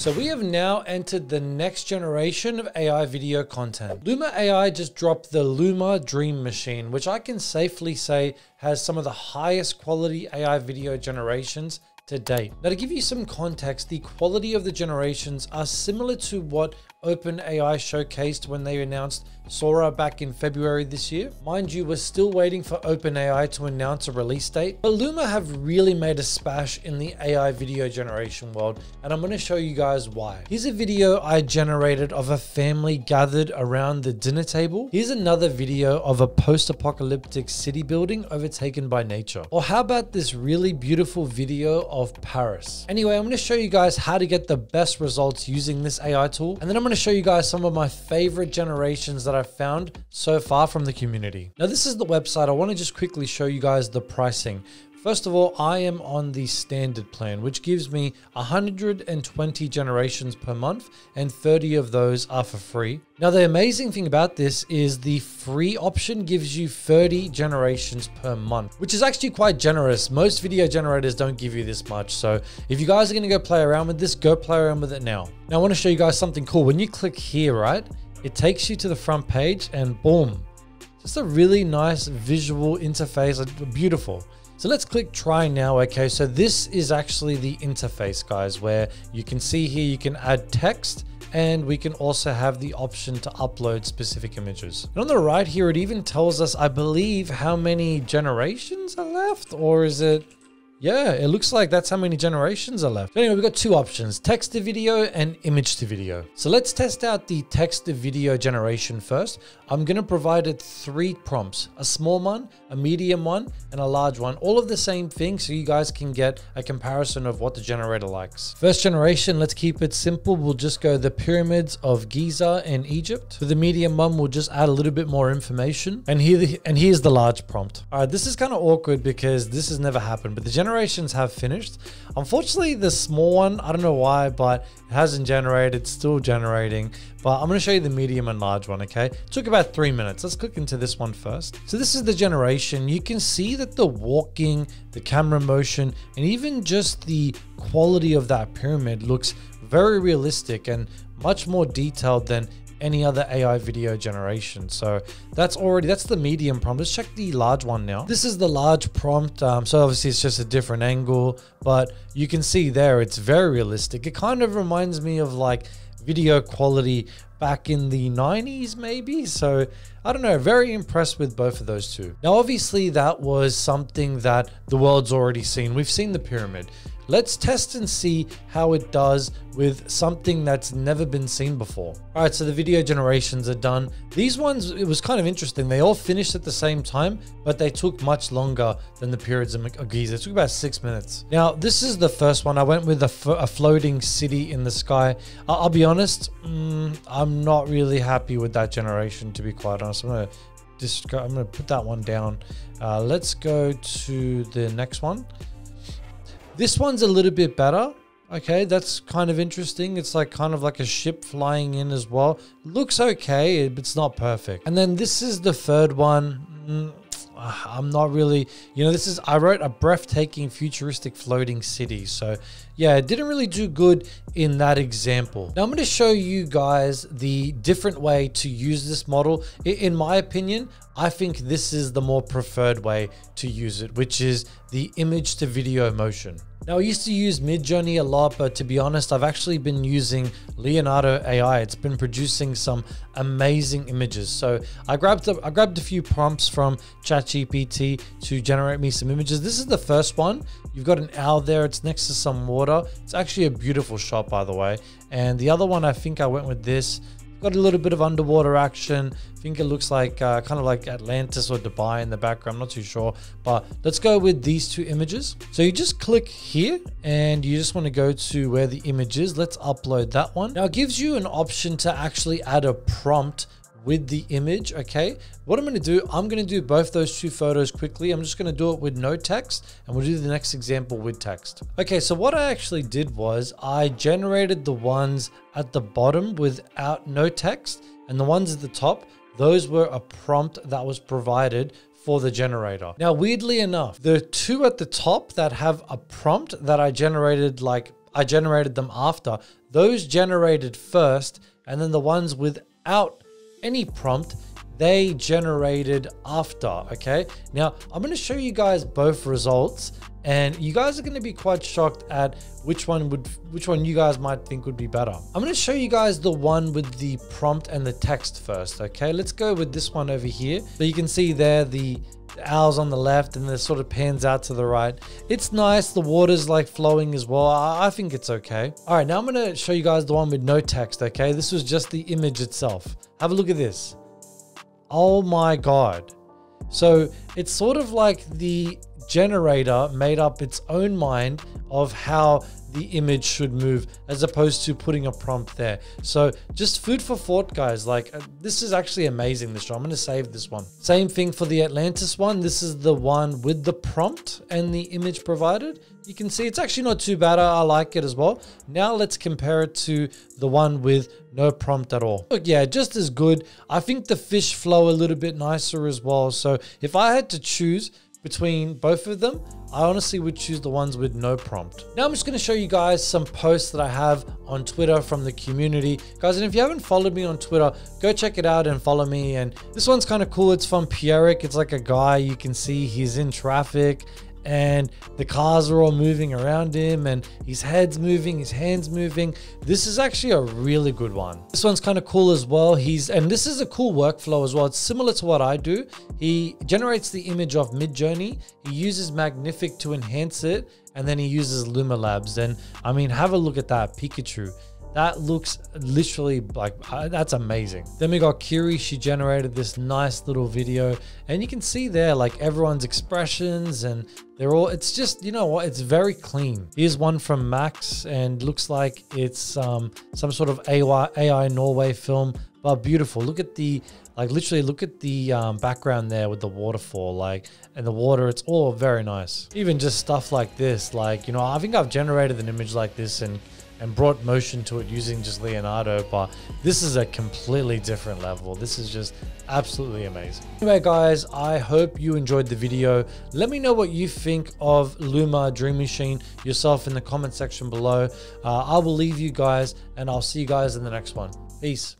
So we have now entered the next generation of AI video content. Luma AI just dropped the Luma Dream Machine, which I can safely say has some of the highest quality AI video generations to date. Now to give you some context, the quality of the generations are similar to what OpenAI showcased when they announced Sora back in February this year. Mind you, we're still waiting for OpenAI to announce a release date, but Luma have really made a splash in the AI video generation world, and I'm going to show you guys why. Here's a video I generated of a family gathered around the dinner table. Here's another video of a post-apocalyptic city building overtaken by nature. Or how about this really beautiful video of Paris? Anyway, I'm going to show you guys how to get the best results using this AI tool, and then I'm going to show you guys some of my favorite generations that I've found so far from the community. Now, this is the website. I want to just quickly show you guys the pricing. First of all, I am on the standard plan, which gives me 120 generations per month, and 30 of those are for free. Now, the amazing thing about this is the free option gives you 30 generations per month, which is actually quite generous. Most video generators don't give you this much. So if you guys are to go play around with this, go play around with it now. Now, I want to show you guys something cool. When you click here, right, it takes you to the front page and boom, just a really nice visual interface, beautiful. So let's click try now. Okay, so this is actually the interface guys, where you can see here, you can add text and we can also have the option to upload specific images. And on the right here, it even tells us, I believe, how many generations are left, or is it yeah, it looks like that's how many generations are left. Anyway, we've got two options, text to video and image to video. So let's test out the text to video generation first. I'm gonna provide it three prompts, a small one, a medium one, and a large one, all of the same thing so you guys can get a comparison of what the generator likes. First generation, let's keep it simple. We'll just go the pyramids of Giza in Egypt. For the medium one, we'll just add a little bit more information. And here, and here's the large prompt. All right, this is kind of awkward because this has never happened, but the generator generations have finished. Unfortunately, the small one, I don't know why, but it hasn't generated, still generating. But I'm going to show you the medium and large one, okay? It took about three minutes. Let's click into this one first. So this is the generation. You can see that the walking, the camera motion, and even just the quality of that pyramid looks very realistic and much more detailed than any other AI video generation. So that's already, that's the medium prompt. Let's check the large one now. This is the large prompt. Um, so obviously it's just a different angle, but you can see there, it's very realistic. It kind of reminds me of like video quality back in the 90s maybe so i don't know very impressed with both of those two now obviously that was something that the world's already seen we've seen the pyramid Let's test and see how it does with something that's never been seen before. All right, so the video generations are done. These ones, it was kind of interesting. They all finished at the same time, but they took much longer than the pyramids of Giza. It took about six minutes. Now, this is the first one. I went with a, floating city in the sky. I'll, I'll be honest, mm, I'm not really happy with that generation, to be quite honest. I'm gonna I'm gonna put that one down. Uh, let's go to the next one. This one's a little bit better. Okay, that's kind of interesting. It's like kind of like a ship flying in as well. Looks okay, but it's not perfect. And then this is the third one. Mm, I'm not really, you know, this is, I wrote a breathtaking futuristic floating city. So yeah, it didn't really do good in that example. Now I'm to show you guys the different way to use this model. In my opinion, I think this is the more preferred way to use it, which is the image to video motion. Now, I used to use Midjourney a lot, but to be honest, I've actually been using Leonardo AI. It's been producing some amazing images. So I grabbed a, I grabbed a few prompts from ChatGPT to generate me some images. This is the first one. You've got an owl there. It's next to some water. It's actually a beautiful shot, by the way. And the other one, I think I went with this. Got a little bit of underwater action. I think it looks like uh, kind of like Atlantis or Dubai in the background. I'm not too sure, but let's go with these two images. So you just click here and you just want to go to where the image is. Let's upload that one. Now it gives you an option to actually add a prompt with the image, okay? What I'm gonna do, I'm gonna do both those two photos quickly. I'm just gonna do it with no text and we'll do the next example with text. Okay, so what I actually did was I generated the ones at the bottom without no text and the ones at the top, those were a prompt that was provided for the generator. Now, weirdly enough, the two at the top that have a prompt that I generated like I generated them after. Those generated first, and then the ones without any prompt, they generated after, okay? Now, I'm gonna show you guys both results and you guys are going to be quite shocked at which one would which one you guys might think would be better. I'm going to show you guys the one with the prompt and the text first okay? Let's go with this one over here. So you can see there the owls on the left and it sort of pans out to the right. It's nice the water's like flowing as well. I, I think it's okay. All right now i'm going to show you guys the one with no text okay? This was just the image itself. Have a look at this. Oh my god. So it's sort of like the generator made up its own mind of how the image should move as opposed to putting a prompt there. So just food for thought, guys. Like uh, this is actually amazing, this one. I'm going to save this one. Same thing for the Atlantis one. This is the one with the prompt and the image provided. You can see it's actually not too bad. I like it as well. Now let's compare it to the one with no prompt at all. Look, yeah, just as good. I think the fish flow a little bit nicer as well. So if I had to choose between both of them, I honestly would choose the ones with no prompt. Now I'm just to show you guys some posts that I have on Twitter from the community. Guys, and if you haven't followed me on Twitter, go check it out and follow me. And this one's kind of cool. It's from Pierrick. It's like a guy you can see he's in traffic and the cars are all moving around him and his head's moving his hands moving. This is actually a really good one. This one's kind of cool as well. He's and this is a cool workflow as well. It's similar to what i do. He generates the image of midjourney. He uses magnific to enhance it and then he uses luma labs and i mean have a look at that pikachu that looks literally like uh, that's amazing. Then we got Kiri. She generated this nice little video, and you can see there like everyone's expressions, and they're all. It's just you know what? It's very clean. Here's one from Max, and looks like it's um, some sort of AI, AI Norway film, but beautiful. Look at the like literally look at the um, background there with the waterfall like and the water it's all very nice even just stuff like this like you know i think i've generated an image like this and and brought motion to it using just Leonardo, but this is a completely different level. This is just absolutely amazing. Anyway, guys, I hope you enjoyed the video. Let me know what you think of Luma Dream Machine yourself in the comment section below. Uh, I will leave you guys and I'll see you guys in the next one. Peace.